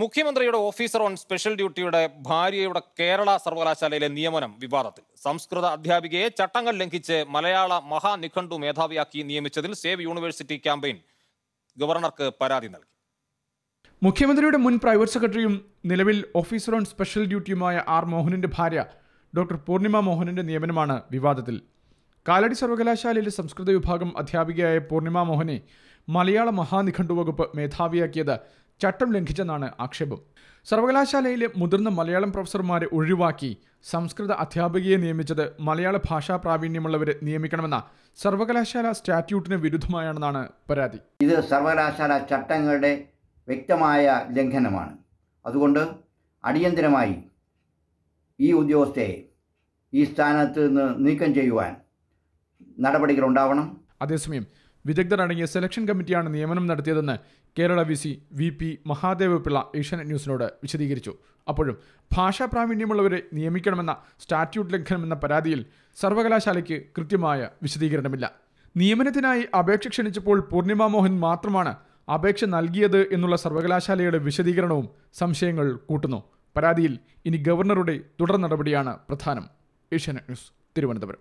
മുഖ്യമന്ത്രിയുടെ officer on special ഡ്യൂട്ടിയുടെ ഭാര്യയുടെ കേരള സർവകലാശാലയിലെ നിയമനം വിവാദത്തിൽ. സംസ്കൃത അധ്യാപികയെ ചട്ടങ്ങൾ ലംഘിച്ച് മലയാള മഹാനിഖണ്ഡു മേധാവിയാക്കി നിയമിച്ചതിൽ സേവ് യൂണിവേഴ്സിറ്റി ക്യാമ്പയിൻ ഗവർണർക്ക് പരാതി നൽകി. മുഖ്യമന്ത്രിയുടെ മുൻ പ്രൈവറ്റ് സെക്രട്ടറിയും നിലവിൽ ഓഫീസർ ഓൺ സ്പെഷ്യൽ ഡ്യൂട്ടിയുമായ ആർ മോഹനന്റെ ഭാര്യ ഡോക്ടർ പൂർണിമ മോഹനന്റെ നിയമനമാണ് വിവാദത്തിൽ. കാലടി സർവകലാശാലയിലെ സംസ്കൃത വിഭാഗം അധ്യാപികയായ പൂർണിമ മോഹനെ മലയാള മഹാനിഖണ്ഡു വകുപ്പ് മേധാവിയാക്കിയത് ചട്ടം ലംഘിച്ചെന്നാണ് ആക്ഷേപം. സർവകലാശാലയിലെ മുതിർന്ന മലയാളം പ്രൊഫസർമാരെ ഒഴിവാക്കി സംസ്കൃത അധ്യാപികയെ നിയമിച്ചത് മലയാള ഭാഷാ പ്രാവീണ്യമുള്ളവരെ നിയമിക്കണമെന്ന സർവകലാശാല സ്റ്റാറ്റ്യൂട്ടിന് വിരുദ്ധമായാണെന്നാണ് പരാതി. ഇത് സർവകലാശാല ചട്ടങ്ങളുടെ വ്യക്തമായ ലംഘനമാണ്. അതുകൊണ്ട് അടിയന്തരമായി ഈ ഉദ്യോഗസ്ഥയെ ഈ സ്ഥാനത്ത് നിന്ന് നീക്കം ചെയ്യുവാൻ നടപടികൾ ഉണ്ടാവണം അതേസമയം വിദഗ്ധരടങ്ങിയ സെലക്ഷൻ കമ്മിറ്റിയാണ് നിയമനം നടത്തിയതെന്ന് Kerala V C V P Mahadeva Pillai Asianet ന്യൂസിനോട് വിശദീകരിച്ചു. അപ്പോഴും ഭാഷാ പ്രാവീണ്യമുള്ളവരെ നിയമിക്കണമെന്ന സ്റ്റാറ്റ്യൂട്ട് ലംഘനമെന്ന പരാതിയിൽ സർവകലാശാലയ്ക്ക് കൃത്യമായ വിശദീകരണമില്ല. നിയമനത്തിനായി അപേക്ഷ ക്ഷണിച്ചപ്പോൾ പൂർണിമ മോഹൻ മാത്രമാണ് അപേക്ഷ നൽകിയത് എന്നുള്ള സർവകലാശാലയുടെ വിശദീകരണവും സംശയങ്ങൾ കൂട്ടുന്നു. പരാതിയിൽ ഇനി ഗവർണറുടെ തുടർ നടപടിയാണ് പ്രധാനം. Asianet news Thiruvananthapuram.